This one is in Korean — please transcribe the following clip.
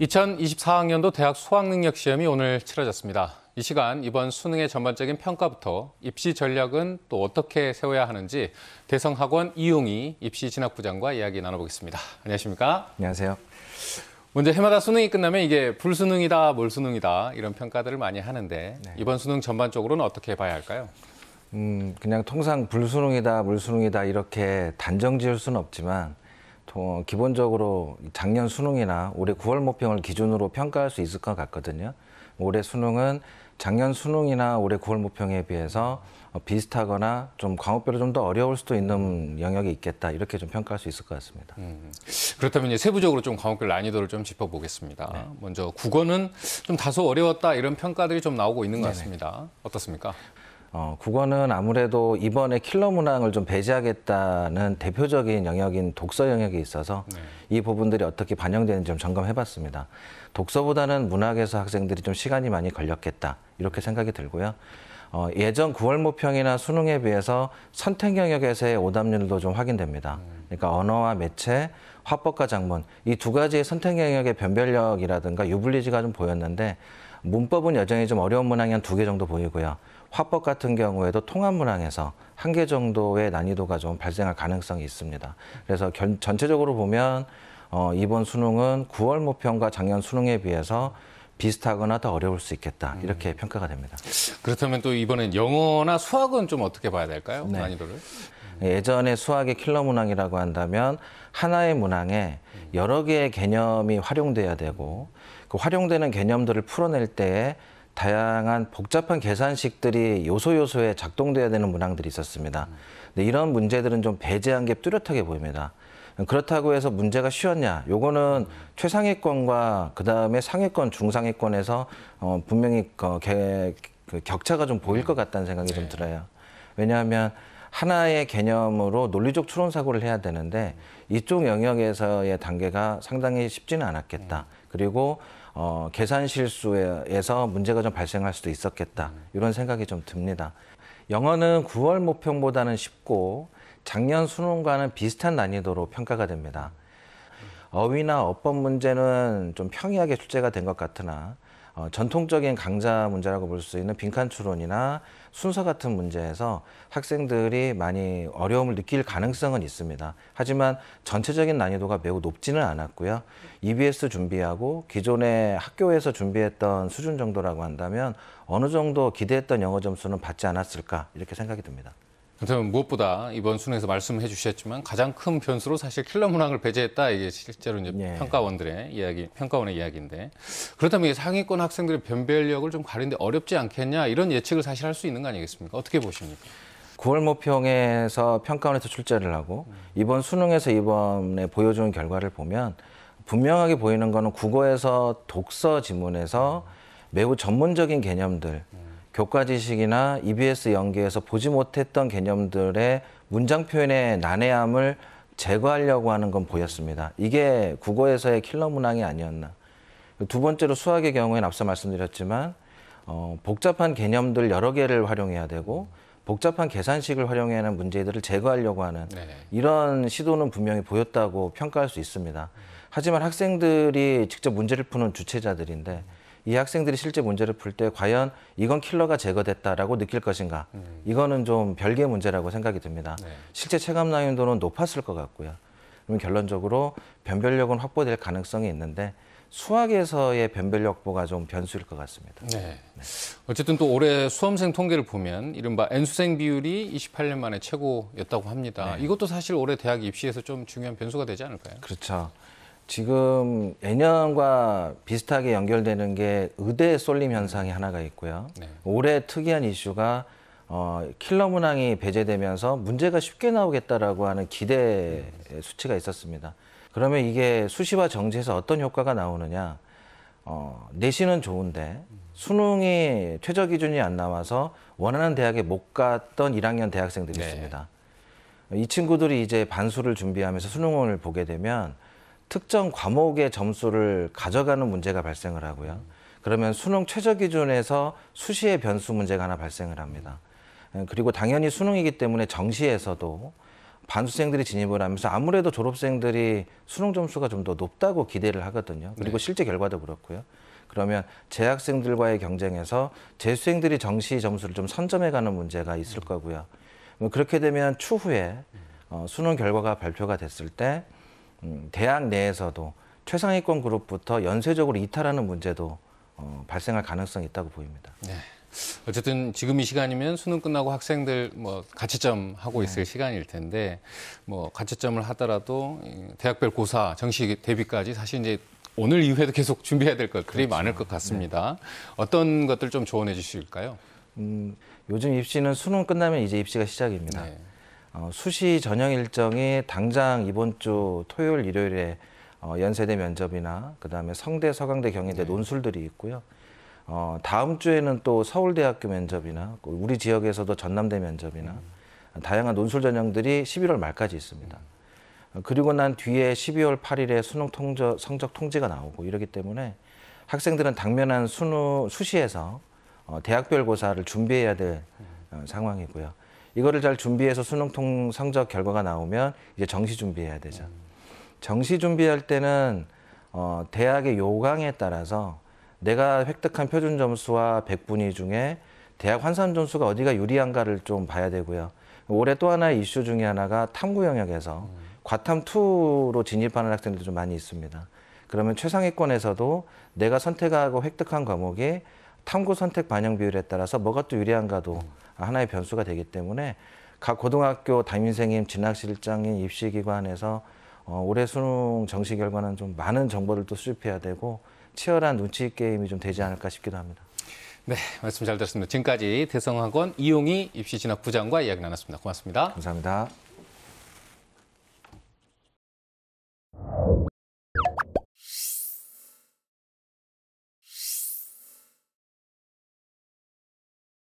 2024학년도 대학 수학능력 시험이 오늘 치러졌습니다. 이 시간 이번 수능의 전반적인 평가부터 입시 전략은 또 어떻게 세워야 하는지 대성학원 이용희 입시 진학부장과 이야기 나눠보겠습니다. 안녕하십니까? 안녕하세요. 먼저 해마다 수능이 끝나면 이게 불수능이다, 몰수능이다 이런 평가들을 많이 하는데 네. 이번 수능 전반적으로는 어떻게 봐야 할까요? 음, 그냥 통상 불수능이다, 물수능이다 이렇게 단정 지을 수는 없지만 또 기본적으로 작년 수능이나 올해 9월 모평을 기준으로 평가할 수 있을 것 같거든요. 올해 수능은 작년 수능이나 올해 9월 모평에 비해서 어, 비슷하거나 좀 과목별로 좀 더 어려울 수도 있는 영역이 있겠다 이렇게 좀 평가할 수 있을 것 같습니다. 그렇다면 이제 세부적으로 좀 과목별 난이도를 좀 짚어보겠습니다. 먼저 국어는 좀 다소 어려웠다 이런 평가들이 좀 나오고 있는 것 같습니다. 어떻습니까? 어, 국어는 아무래도 이번에 킬러 문항을 좀 배제하겠다는 대표적인 영역인 독서 영역이 있어서 이 부분들이 어떻게 반영되는지 좀 점검해 봤습니다. 독서보다는 문학에서 학생들이 좀 시간이 많이 걸렸겠다. 이렇게 생각이 들고요. 어, 예전 9월 모평이나 수능에 비해서 선택 영역에서의 오답률도 좀 확인됩니다. 그러니까 언어와 매체, 화법과 작문 이 두 가지의 선택 영역의 변별력이라든가 유불리지가 좀 보였는데 문법은 여전히 좀 어려운 문항이 한 두 개 정도 보이고요. 화법 같은 경우에도 통합 문항에서 한 개 정도의 난이도가 좀 발생할 가능성이 있습니다. 그래서 견- 전체적으로 보면 어, 이번 수능은 9월 모평과 작년 수능에 비해서 비슷하거나 더 어려울 수 있겠다 이렇게 평가가 됩니다. 그렇다면 또 이번엔 영어나 수학은 좀 어떻게 봐야 될까요? 네. 난이도를? 예전에 수학의 킬러 문항이라고 한다면 하나의 문항에 여러 개의 개념이 활용돼야 되고 그 활용되는 개념들을 풀어낼 때에 다양한 복잡한 계산식들이 요소 요소에 작동돼야 되는 문항들이 있었습니다. 근데 이런 문제들은 좀 배제한 게 뚜렷하게 보입니다. 그렇다고 해서 문제가 쉬웠냐? 요거는 최상위권과 그 다음에 상위권, 중상위권에서 어, 분명히 어, 개- 그 격차가 좀 보일 것 같다는 생각이 좀 들어요. 왜냐하면 하나의 개념으로 논리적 추론 사고를 해야 되는데 이쪽 영역에서의 단계가 상당히 쉽지는 않았겠다. 그리고 어, 계산 실수에서 문제가 좀 발생할 수도 있었겠다. 이런 생각이 좀 듭니다. 영어는 9월 모평보다는 쉽고 작년 수능과는 비슷한 난이도로 평가가 됩니다. 어휘나 어법 문제는 좀 평이하게 출제가 된 것 같으나 어, 전통적인 강좌 문제라고 볼 수 있는 빈칸 추론이나 순서 같은 문제에서 학생들이 많이 어려움을 느낄 가능성은 있습니다. 하지만 전체적인 난이도가 매우 높지는 않았고요. EBS 준비하고 기존에 학교에서 준비했던 수준 정도라고 한다면 어느 정도 기대했던 영어 점수는 받지 않았을까 이렇게 생각이 듭니다. 그렇다면 무엇보다 이번 수능에서 말씀해 주셨지만 가장 큰 변수로 사실 킬러 문항을 배제했다 이게 실제로 이제 예. 평가원들의 이야기, 평가원의 이야기인데 그렇다면 이 상위권 학생들의 변별력을 좀 가리는데 어렵지 않겠냐 이런 예측을 사실 할 수 있는 거 아니겠습니까? 어떻게 보십니까? 9월 모평에서 평가원에서 출제를 하고 이번 수능에서 이번에 보여주는 결과를 보면 분명하게 보이는 거는 국어에서 독서 지문에서 매우 전문적인 개념들 교과 지식이나 EBS 연계에서 보지 못했던 개념들의 문장 표현의 난해함을 제거하려고 하는 건 보였습니다. 이게 국어에서의 킬러 문항이 아니었나. 두 번째로 수학의 경우에는 앞서 말씀드렸지만 어, 복잡한 개념들 여러 개를 활용해야 되고 복잡한 계산식을 활용해야 하는 문제들을 제거하려고 하는 네네. 이런 시도는 분명히 보였다고 평가할 수 있습니다. 하지만 학생들이 직접 문제를 푸는 주체자들인데 이 학생들이 실제 문제를 풀 때 과연 이건 킬러가 제거됐다라고 느낄 것인가? 이거는 좀 별개의 문제라고 생각이 듭니다. 네. 실제 체감 난이도는 높았을 것 같고요. 그러면 결론적으로 변별력은 확보될 가능성이 있는데 수학에서의 변별력 확보가 좀 변수일 것 같습니다. 네. 어쨌든 또 올해 수험생 통계를 보면 이른바 N수생 비율이 28년 만에 최고였다고 합니다. 이것도 사실 올해 대학 입시에서 좀 중요한 변수가 되지 않을까요? 그렇죠. 지금 예년과 비슷하게 연결되는 게 의대 쏠림 현상이 하나가 있고요. 네. 올해 특이한 이슈가 어, 킬러 문항이 배제되면서 문제가 쉽게 나오겠다라고 하는 기대 수치가 있었습니다. 그러면 이게 수시와 정시에서 어떤 효과가 나오느냐? 어, 내신은 좋은데 수능이 최저 기준이 안 나와서 원하는 대학에 못 갔던 1학년 대학생들이 네. 있습니다. 이 친구들이 이제 반수를 준비하면서 수능을 보게 되면 특정 과목의 점수를 가져가는 문제가 발생을 하고요. 그러면 수능 최저 기준에서 수시의 변수 문제가 하나 발생을 합니다. 에, 그리고 당연히 수능이기 때문에 정시에서도 반수생들이 진입을 하면서 아무래도 졸업생들이 수능 점수가 좀 더 높다고 기대를 하거든요. 그리고 실제 결과도 그렇고요. 그러면 재학생들과의 경쟁에서 재수생들이 정시 점수를 좀 선점해가는 문제가 있을 거고요. 뭐 그렇게 되면 추후에 어, 수능 결과가 발표가 됐을 때 음, 대학 내에서도 최상위권 그룹부터 연쇄적으로 이탈하는 문제도 어, 발생할 가능성이 있다고 보입니다. 네. 어쨌든 지금 이 시간이면 수능 끝나고 학생들 뭐 가채점 하고 있을 시간일 텐데 뭐 가채점을 하더라도 이 대학별 고사 정시 대비까지 사실 이제 오늘 이후에도 계속 준비해야 될 것들이 많을 것 같습니다. 어떤 것들 좀 조언해 주실까요? 음, 요즘 입시는 수능 끝나면 이제 입시가 시작입니다. 네. 어, 수시 전형 일정이 당장 이번 주 토요일, 일요일에 어, 연세대 면접이나 그다음에 성대, 서강대, 경희대 논술들이 있고요. 어, 다음 주에는 또 서울대학교 면접이나 우리 지역에서도 전남대 면접이나 다양한 논술 전형들이 11월 말까지 있습니다. 어, 그리고 난 뒤에 12월 8일에 수능 통저, 성적 통지가 나오고 이러기 때문에 학생들은 당면한 수능 수시에서 어, 대학별 고사를 준비해야 될 어, 상황이고요. 이거를 잘 준비해서 수능 통 성적 결과가 나오면 이제 정시 준비해야 되죠. 정시 준비할 때는 어, 대학의 요강에 따라서 내가 획득한 표준 점수와 백분위 중에 대학 환산 점수가 어디가 유리한가를 좀 봐야 되고요. 올해 또 하나의 이슈 중에 하나가 탐구 영역에서 과탐 2로 진입하는 학생들도 좀 많이 있습니다. 그러면 최상위권에서도 내가 선택하고 획득한 과목이 탐구 선택 반영 비율에 따라서 뭐가 또 유리한가도 하나의 변수가 되기 때문에 각 고등학교 담임선생님, 진학실장인 입시기관에서 어, 올해 수능 정시 결과는 좀 많은 정보를 또 수집해야 되고 치열한 눈치 게임이 좀 되지 않을까 싶기도 합니다. 네, 말씀 잘 들었습니다. 지금까지 대성학원 이용희 입시진학부장과 이야기 나눴습니다. 고맙습니다. 감사합니다.